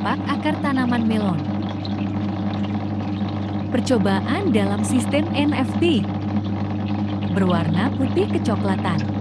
menapak akar tanaman melon. Percobaan dalam sistem NFT berwarna putih kecoklatan.